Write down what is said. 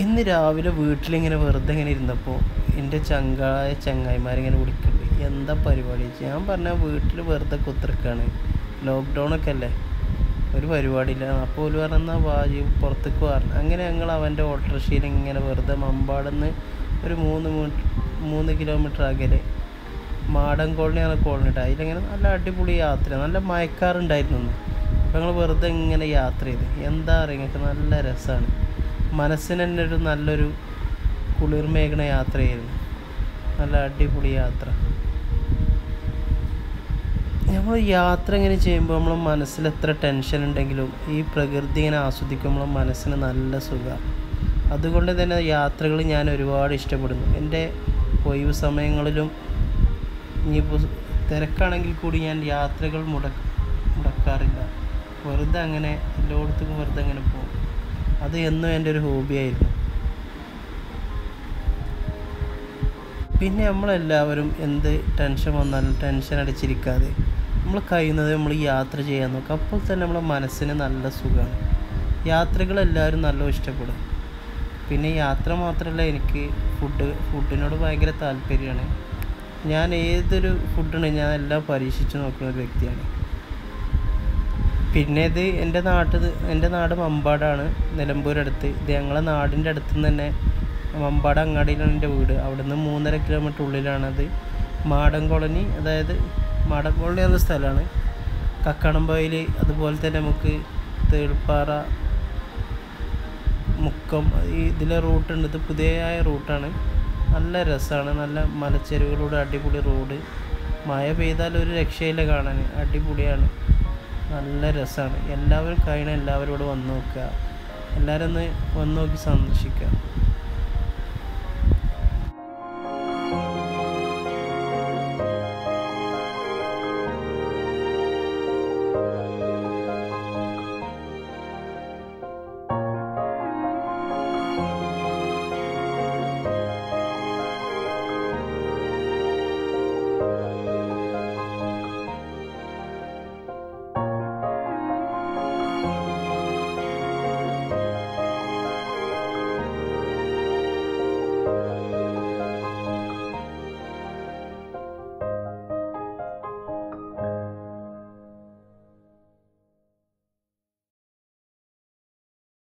ഇന്ന് രാവിലെ വീട്ടിലിങ്ങനെ വെറുതെ ഇങ്ങനെ ഇരുന്നപ്പോൾ എന്റെ ചങ്കായ ചങ്ങായിമാരിങ്ങനെ വിളിക്കുന്നുണ്ട്. എന്താ പരിപാടി? ഞാൻ പറഞ്ഞ വീട്ടിൽ വെറുതെ കുത്തിറക്കാണ് ലോക്ക്ഡൗൺ ഒക്കെ അല്ലേ? ഒരു പരിപാടിയില്ല അപ്പോൾ ഒരു പറഞ്ഞാൽ വാജി പുറത്തേക്ക് പറഞ്ഞു. അങ്ങനെ ഞങ്ങൾ അവന്റെ ഓട്ടോറിക്ഷയിൽ ഇങ്ങനെ വെറുതെ മമ്പാടുന്ന് ഒരു മൂന്ന് മൂന്ന് കിലോമീറ്റർ അകലെ മാടൻ കോളനി ആണ് കോളനി ഉണ്ട്. അതിലിങ്ങനെ നല്ല അടിപൊളി യാത്ര. നല്ല മയക്കാറുണ്ടായിരുന്നു. അപ്പോൾ ഞങ്ങൾ വെറുതെ ഇങ്ങനെ യാത്ര ചെയ്ത്. എന്താ നിങ്ങൾക്ക് നല്ല രസമാണ് മനസ്സിന് തന്നെ ഒരു നല്ലൊരു കുളിർമേകണ യാത്രയായിരുന്നു. നല്ല അടിപൊളി യാത്ര. നമ്മൾ യാത്ര ഇങ്ങനെ ചെയ്യുമ്പോൾ നമ്മളെ മനസ്സിൽ എത്ര ടെൻഷൻ ഉണ്ടെങ്കിലും ഈ പ്രകൃതി ഇങ്ങനെ ആസ്വദിക്കുമ്പോൾ മനസ്സിന് നല്ല സുഖമാണ് അതുകൊണ്ട് തന്നെ യാത്രകൾ ഞാൻ ഒരുപാട് ഇഷ്ടപ്പെടുന്നു. എന്റെ ഒഴിവ് സമയങ്ങളിലും ഇനിയിപ്പോൾ തിരക്കാണെങ്കിൽ കൂടി ഞാൻ യാത്രകൾ മുടക്ക മുടക്കാറില്ല. വെറുതെ അങ്ങനെ എല്ലായിടത്തും വെറുതെ അങ്ങനെ പോകും. അത് എന്നും എന്റെ ഒരു ഹോബിയായിരുന്നു പിന്നെ നമ്മളെല്ലാവരും എന്ത് ടെൻഷൻ വന്നാലും ടെൻഷൻ അടിച്ചിരിക്കാതെ നമ്മൾ കഴിയുന്നത് നമ്മൾ യാത്ര ചെയ്യാൻ നോക്കുക. അപ്പോൾ തന്നെ നമ്മളെ മനസ്സിന് നല്ല സുഖമാണ്. യാത്രകളെല്ലാവരും നല്ല ഇഷ്ടപ്പെടും. പിന്നെ യാത്ര മാത്രമല്ല എനിക്ക് ഫുഡ് ഫുഡിനോട് ഭയങ്കര താല്പര്യമാണ്. ഞാൻ ഏതൊരു ഫുഡാണ് ഞാൻ എല്ലാം പരീക്ഷിച്ച് നോക്കുന്ന ഒരു വ്യക്തിയാണ്. പിന്നെ ഇത് എന്റെ നാട്ടിൽ എന്റെ നാട് മമ്പാടാണ്. നിലമ്പൂർ അടുത്ത് ഇത് ഞങ്ങളെ നാടിന്റെ അടുത്ത് നിന്ന് തന്നെ മമ്പാട് അങ്ങാടിയിലാണ് എന്റെ വീട്. അവിടെ നിന്ന് മൂന്നര കിലോമീറ്റർ ഉള്ളിലാണത്. മാടം കോളനി അതായത് മാടൻ കോളനി എന്ന സ്ഥലമാണ്. കക്കാടംപോയിൽ അതുപോലെ തന്നെ നമുക്ക് തേൾപ്പാറ മുക്കം ഇതിലെ റൂട്ടുണ്ട് ഇത് പുതിയതായ റൂട്ടാണ് നല്ല രസമാണ്. നല്ല മലച്ചെരുവുകളുടെ അടിപൊളി റോഡ് മഴ പെയ്താൽ ഒരു രക്ഷയില്ല കാണാൻ. അടിപൊളിയാണ്. നല്ല രസമാണ് എല്ലാവരും കഴിയണ എല്ലാവരും ഇവിടെ വന്ന് നോക്കുക. എല്ലാവരും ഒന്ന് വന്ന് നോക്കി സന്ദർശിക്കുക